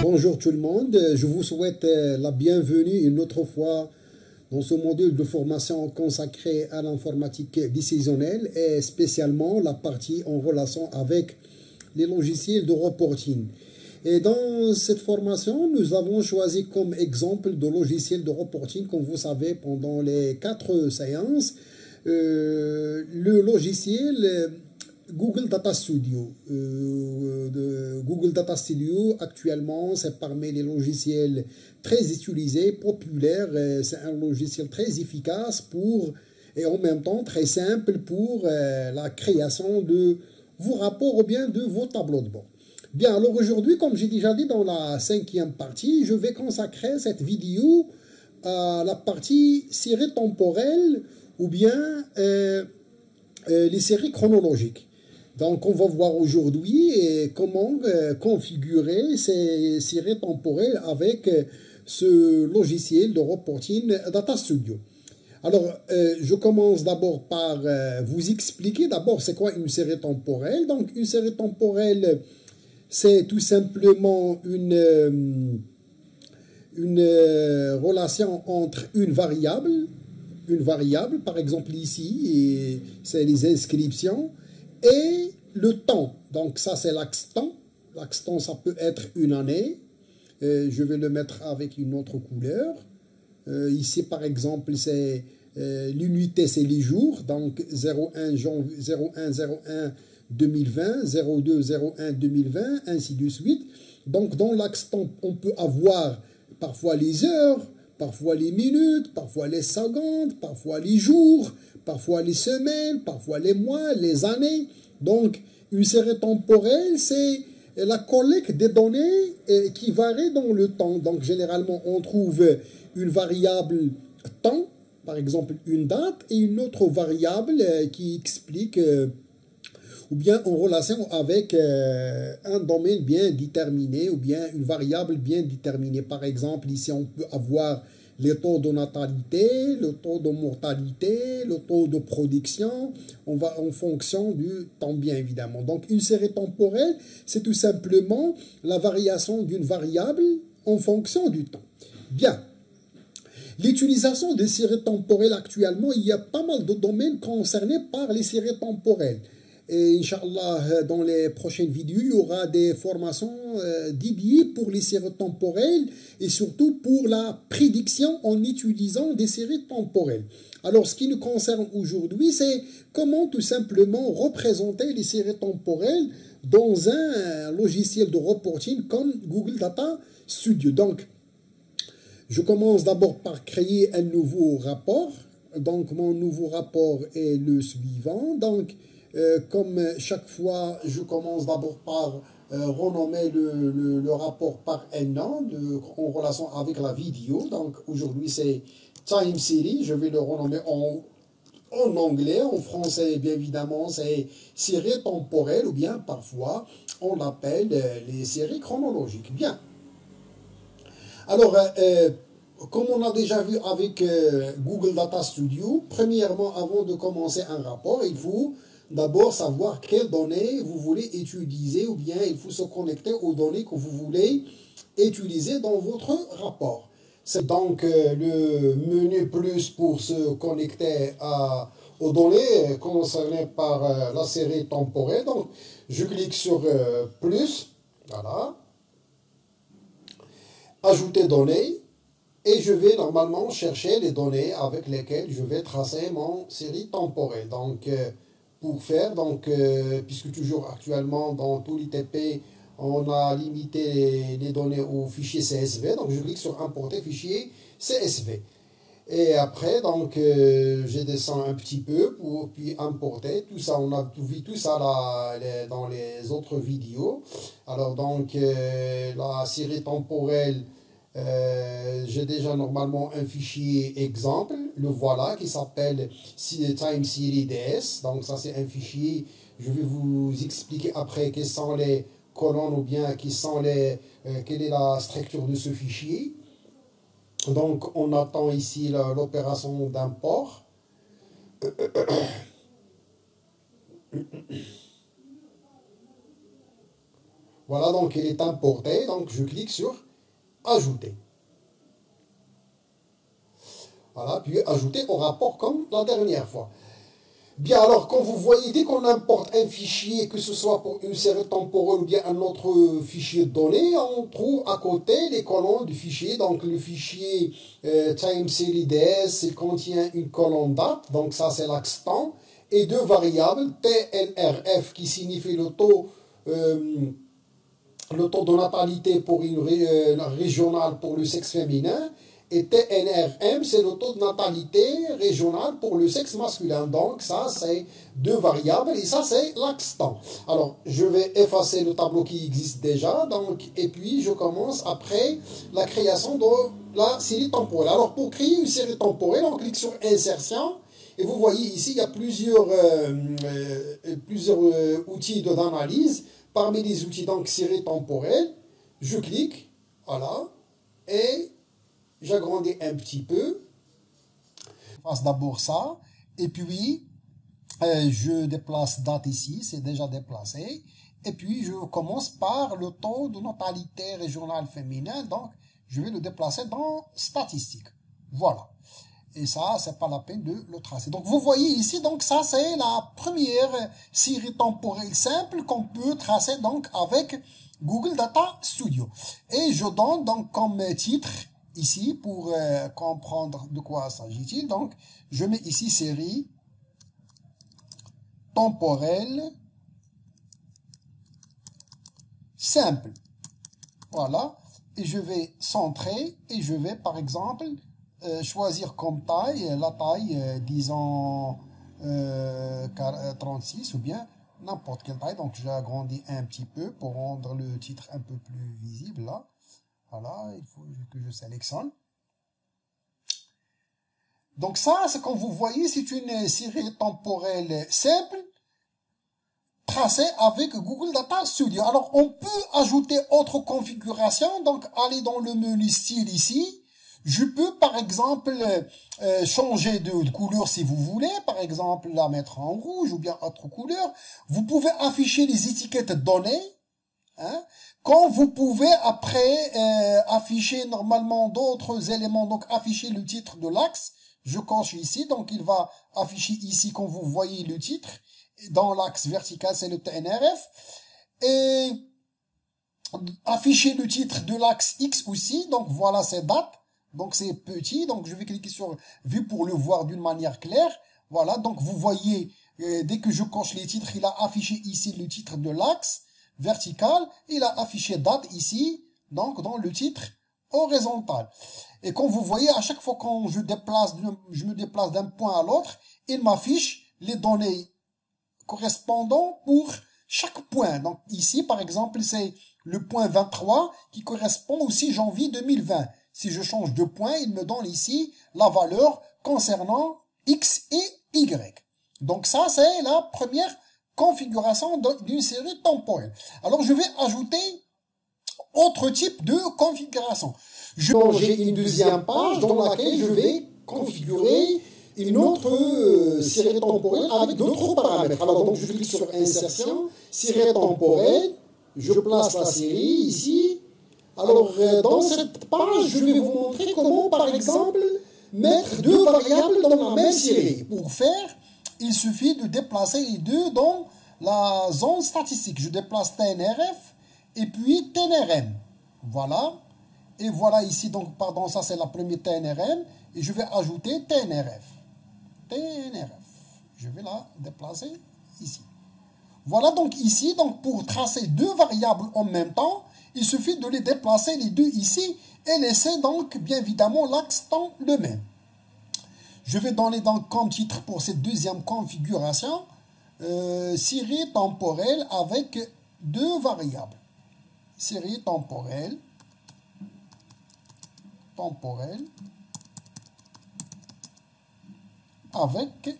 Bonjour tout le monde, je vous souhaite euh, la bienvenue une autre fois dans ce module de formation consacré à l'informatique décisionnelle et spécialement la partie en relation avec les logiciels de reporting. Et dans cette formation, nous avons choisi comme exemple de logiciel de reporting, comme vous savez, pendant les quatre séances, euh, le logiciel Google Data Studio. Euh, de Google Data Studio, actuellement, c'est parmi les logiciels très utilisés, populaires. C'est un logiciel très efficace pour, et en même temps très simple pour euh, la création de vos rapports ou bien de vos tableaux de bord. Bien, alors aujourd'hui, comme j'ai déjà dit dans la cinquième partie, je vais consacrer cette vidéo à la partie série temporelle ou bien euh, les séries chronologiques. Donc, on va voir aujourd'hui euh, comment euh, configurer ces séries temporelles avec euh, ce logiciel de reporting Data Studio. Alors, je commence d'abord par vous expliquer d'abord c'est quoi une série temporelle. Donc, une série temporelle, c'est tout simplement une, une relation entre une variable, une variable, par exemple ici, c'est les inscriptions, et le temps. Donc ça, c'est l'axe temps. L'axe temps, ça peut être une année. Euh, je vais le mettre avec une autre couleur. Euh, ici, par exemple, c'est euh, l'unité, c'est les jours. Donc 01 janvier, 01 01 2020, 02 01 2020, ainsi de suite. Donc dans l'axe temps, on peut avoir parfois les heures, parfois les minutes, parfois les secondes, parfois les jours, parfois les semaines, parfois les mois, les années. Donc, une série temporelle, c'est la collecte des données euh, qui varie dans le temps. Donc, généralement, on trouve une variable temps, par exemple une date, et une autre variable euh, qui explique euh, ou bien en relation avec un domaine bien déterminé ou bien une variable bien déterminée. Par exemple, ici, on peut avoir les taux de natalité, le taux de mortalité, le taux de production, on va en fonction du temps bien évidemment. Donc une série temporelle, c'est tout simplement la variation d'une variable en fonction du temps. Bien. L'utilisation des séries temporelles actuellement, il y a pas mal de domaines concernés par les séries temporelles. Et Inch'Allah, dans les prochaines vidéos, il y aura des formations euh, dédiées pour les séries temporelles et surtout pour la prédiction en utilisant des séries temporelles. Alors, ce qui nous concerne aujourd'hui, c'est comment tout simplement représenter les séries temporelles dans un logiciel de reporting comme Google Data Studio. Donc, je commence d'abord par créer un nouveau rapport. Donc, mon nouveau rapport est le suivant. Donc, euh, comme chaque fois, je commence d'abord par euh, renommer le, le, rapport par un nom en relation avec la vidéo. Donc aujourd'hui, c'est Time Series. Je vais le renommer en, en anglais. En français, bien évidemment, c'est série temporelle ou bien parfois on l'appelle euh, les séries chronologiques. Bien. Alors, comme on a déjà vu avec Google Data Studio, premièrement, avant de commencer un rapport, il faut d'abord savoir quelles données vous voulez utiliser ou bien il faut se connecter aux données que vous voulez utiliser dans votre rapport. C'est donc euh, le menu plus pour se connecter à, aux données concernées par euh, la série temporelle. Donc, je clique sur euh, plus, voilà, ajouter données, et je vais normalement chercher les données avec lesquelles je vais tracer mon série temporelle. Donc, pour faire. Donc, euh, puisque toujours actuellement dans tout l'ITP, on a limité les, données au fichier CSV. Donc, je clique sur importer fichier CSV. Et après, donc, euh, je descends un petit peu pour puis importer. Tout ça, on a vu tout ça là, dans les autres vidéos. Alors, donc, euh, la série temporelle euh, j'ai déjà normalement un fichier exemple, le voilà, qui s'appelle Time Series DS. Donc ça c'est un fichier, je vais vous expliquer après quelles sont les colonnes ou bien qui sont les, euh, quelle est la structure de ce fichier. Donc on attend ici l'opération d'import. Voilà, donc il est importé. Donc je clique sur Ajouter. Voilà, puis ajouter au rapport comme la dernière fois. Bien, alors, quand vous voyez, dès qu'on importe un fichier, que ce soit pour une série temporelle ou bien un autre fichier de données, on trouve à côté les colonnes du fichier. Donc, le fichier euh, TimeSeries il contient une colonne date, donc ça c'est l'axe et deux variables, TNRF qui signifie le taux, euh, le taux de natalité pour une euh, régionale pour le sexe féminin, et TNRM, c'est le taux de natalité régional pour le sexe masculin. Donc, ça, c'est deux variables et ça, c'est l'axe temps. Alors, je vais effacer le tableau qui existe déjà. Donc, et puis, je commence après la création de la série temporelle. Alors, pour créer une série temporelle, on clique sur Insertion. Et vous voyez ici, il y a plusieurs, euh, euh, plusieurs euh, outils d'analyse. Parmi les outils, donc, série temporelle, je clique, voilà, et j'agrandis un petit peu. Je fasse d'abord ça. Et puis, euh, je déplace date ici, c'est déjà déplacé. Et puis, je commence par le taux de natalité régionale féminin. Donc, je vais le déplacer dans statistique. Voilà. Et ça, c'est pas la peine de le tracer. Donc, vous voyez ici, donc ça, c'est la première série temporelle simple qu'on peut tracer donc avec Google Data Studio. Et je donne donc comme titre ici pour euh, comprendre de quoi s'agit-il. Donc, je mets ici série temporelle simple. Voilà. Et je vais centrer et je vais, par exemple, choisir comme taille, la taille, euh, disons, 36 ou bien n'importe quelle taille. Donc, j'agrandis un petit peu pour rendre le titre un peu plus visible là. Voilà, il faut que je sélectionne. Donc ça, c'est comme vous voyez, c'est une série temporelle simple tracée avec Google Data Studio. Alors, on peut ajouter autre configuration. Donc, aller dans le menu style ici. Je peux, par exemple, euh, changer de, de, couleur si vous voulez. Par exemple, la mettre en rouge ou bien autre couleur. Vous pouvez afficher les étiquettes données. Hein. Quand vous pouvez après euh, afficher normalement d'autres éléments, donc afficher le titre de l'axe, je coche ici, donc il va afficher ici quand vous voyez le titre, dans l'axe vertical c'est le TNRF, et afficher le titre de l'axe X aussi, donc voilà ces dates, donc c'est petit, donc je vais cliquer sur vue pour le voir d'une manière claire, voilà, donc vous voyez, euh, dès que je coche les titres, il a affiché ici le titre de l'axe, vertical, il a affiché date ici, donc dans le titre horizontal. Et comme vous voyez, à chaque fois que je, je me déplace d'un point à l'autre, il m'affiche les données correspondant pour chaque point. Donc ici, par exemple, c'est le point 23 qui correspond au 6 janvier 2020. Si je change de point, il me donne ici la valeur concernant X et Y. Donc ça, c'est la première configuration d'une série temporelle. Alors, je vais ajouter autre type de configuration. J'ai une deuxième page dans laquelle je vais configurer une autre euh, série temporelle avec d'autres paramètres. Alors, donc, je clique sur Insertion, série temporelle, je place la série ici. Alors, euh, dans cette page, je vais vous montrer comment, par exemple, mettre deux variables dans la même série. Pour faire, il suffit de déplacer les deux dans la zone statistique. Je déplace TNRF et puis TNRM. Voilà. Et voilà ici, donc, pardon, ça c'est la première TNRM. Et je vais ajouter TNRF. TNRF. Je vais la déplacer ici. Voilà donc ici, donc pour tracer deux variables en même temps, il suffit de les déplacer les deux ici et laisser donc bien évidemment l'axe temps le même. Je vais donner donc comme titre pour cette deuxième configuration euh, série temporelle avec deux variables. Série temporelle, temporelle, avec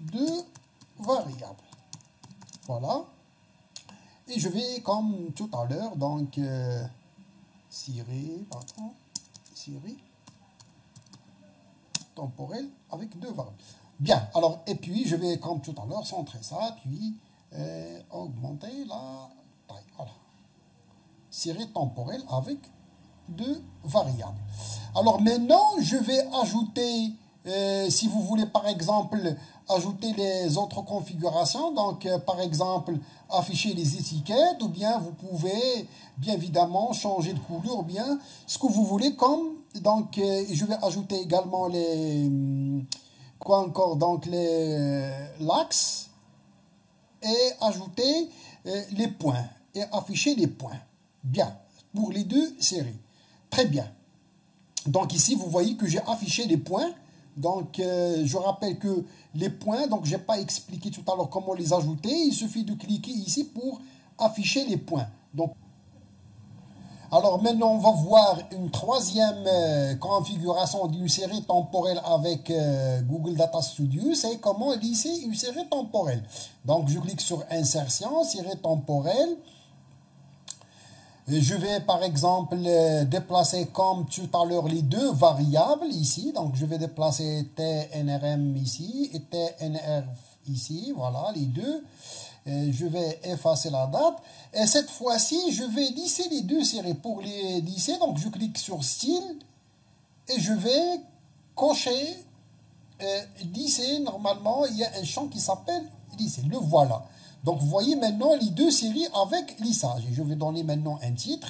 deux variables. Voilà. Et je vais, comme tout à l'heure, donc, euh, série, pardon, série temporelle avec deux variables. Bien, alors, et puis je vais, comme tout à l'heure, centrer ça, puis euh, augmenter la taille. série temporelle avec deux variables. Alors maintenant, je vais ajouter, euh, si vous voulez par exemple ajouter les autres configurations, donc euh, par exemple afficher les étiquettes, ou bien vous pouvez bien évidemment changer de couleur, ou bien ce que vous voulez comme, donc euh, je vais ajouter également les, quoi encore, donc les l'axe, et ajouter les points, et afficher les points. Bien, pour les deux séries. Très bien. Donc ici, vous voyez que j'ai affiché les points. Donc, euh, je rappelle que les points, donc je n'ai pas expliqué tout à l'heure comment les ajouter. Il suffit de cliquer ici pour afficher les points. Donc, alors maintenant, on va voir une troisième euh, configuration d'une série temporelle avec euh, Google Data Studio. C'est comment lisser une série temporelle. Donc, je clique sur Insertion, série temporelle. Je vais par exemple euh, déplacer comme tout à l'heure les deux variables ici. Donc je vais déplacer TNRM ici et TNR ici. Voilà les deux. je vais effacer la date. Et cette fois-ci, je vais lisser les deux séries. Pour les lisser, donc je clique sur style et je vais cocher euh, lisser. Normalement, il y a un champ qui s'appelle lisser. Le voilà. Donc, vous voyez maintenant les deux séries avec lissage. Et je vais donner maintenant un titre.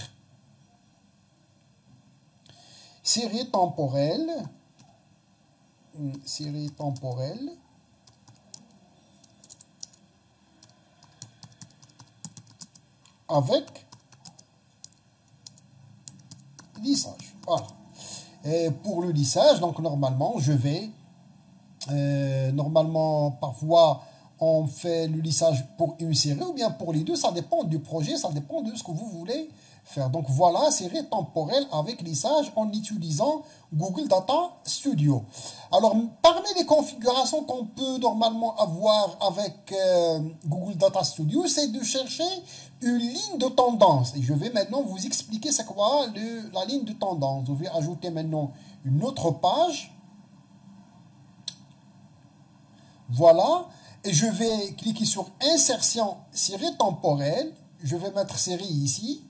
Série temporelle. Série temporelle. Avec lissage. Voilà. Et pour le lissage, donc normalement, je vais, euh, normalement, parfois, on fait le lissage pour une série ou bien pour les deux. Ça dépend du projet, ça dépend de ce que vous voulez faire. Donc voilà, série temporelle avec lissage en utilisant Google Data Studio. Alors, parmi les configurations qu'on peut normalement avoir avec euh, Google Data Studio, c'est de chercher une ligne de tendance. Et je vais maintenant vous expliquer c'est quoi le, la ligne de tendance. Je vais ajouter maintenant une autre page. Voilà et je vais cliquer sur insertion série temporelle, je vais mettre série ici,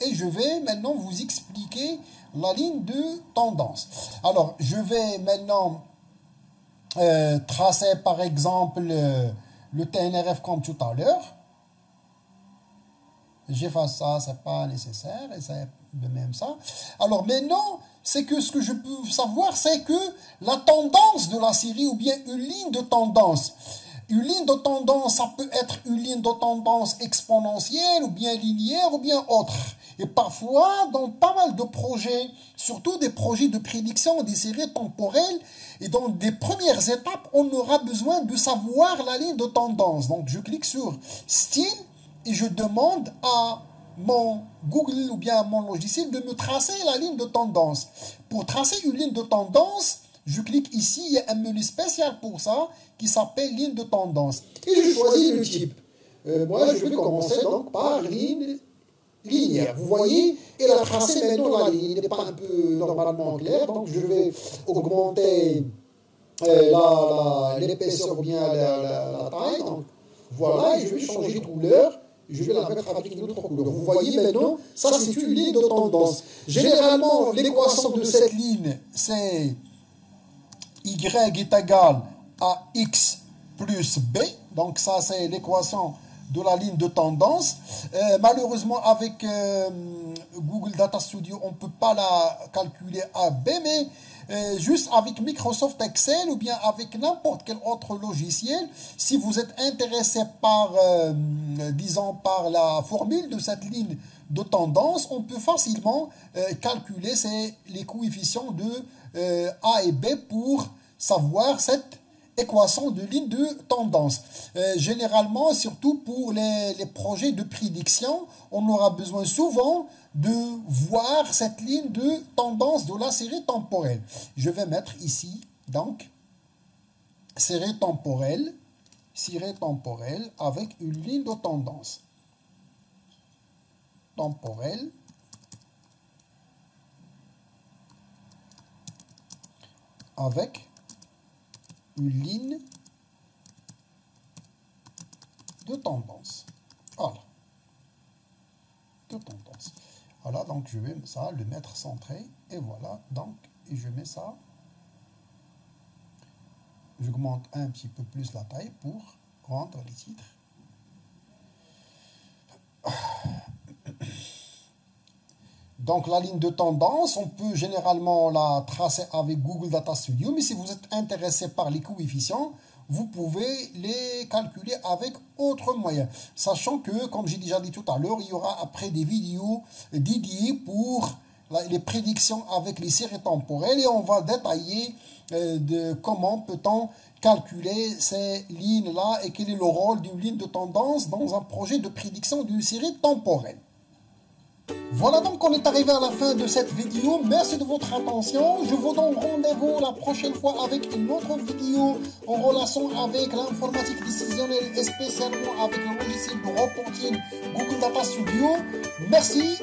et je vais maintenant vous expliquer la ligne de tendance. Alors, je vais maintenant euh, tracer par exemple le TNRF comme tout à l'heure. J'efface ça, c'est pas nécessaire, et c'est de même ça. Alors maintenant, c'est que ce que je peux savoir, c'est que la tendance de la série, ou bien une ligne de tendance, une ligne de tendance, ça peut être une ligne de tendance exponentielle ou bien linéaire ou bien autre. Et parfois, dans pas mal de projets, surtout des projets de prédiction des séries temporelles, et dans des premières étapes, on aura besoin de savoir la ligne de tendance. Donc, je clique sur Style et je demande à mon Google ou bien mon logiciel de me tracer la ligne de tendance. Pour tracer une ligne de tendance, je clique ici, il y a un menu spécial pour ça qui s'appelle ligne de tendance. Et je choisis le type. Euh, moi, je vais commencer donc par ligne linéaire. Vous voyez, et la tracé maintenant la ligne n'est pas un peu normalement claire, donc je vais augmenter euh, l'épaisseur ou bien la, taille. Donc, voilà, et je vais changer de couleur. Je vais la mettre avec une autre couleur. Vous voyez maintenant, ça c'est une ligne de tendance. Généralement, l'équation de cette ligne, c'est y est égal à x plus b. Donc ça, c'est l'équation de la ligne de tendance. Euh, malheureusement, avec euh, Google Data Studio, on ne peut pas la calculer à B, mais euh, juste avec Microsoft Excel ou bien avec n'importe quel autre logiciel, si vous êtes intéressé par, disons, par la formule de cette ligne de tendance, on peut facilement calculer les coefficients de A et B pour savoir cette équation de ligne de tendance. Euh, généralement, surtout pour les, les, projets de prédiction, on aura besoin souvent de voir cette ligne de tendance de la série temporelle. Je vais mettre ici, donc, série temporelle, série temporelle avec une ligne de tendance. Temporelle. Avec une ligne de tendance. Voilà. De tendance. Voilà, donc je vais ça, le mettre centré. Et voilà, donc je mets ça. J'augmente un petit peu plus la taille pour rendre les titres. Donc la ligne de tendance, on peut généralement la tracer avec Google Data Studio, mais si vous êtes intéressé par les coefficients, vous pouvez les calculer avec autre moyen. Sachant que, comme j'ai déjà dit tout à l'heure, il y aura après des vidéos dédiées pour les prédictions avec les séries temporelles et on va détailler euh, de comment peut-on calculer ces lignes-là et quel est le rôle d'une ligne de tendance dans un projet de prédiction d'une série temporelle. Voilà donc on est arrivé à la fin de cette vidéo. Merci de votre attention. Je vous donne rendez-vous la prochaine fois avec une autre vidéo en relation avec l'informatique décisionnelle et spécialement avec le logiciel de reporting Google Data Studio. Merci.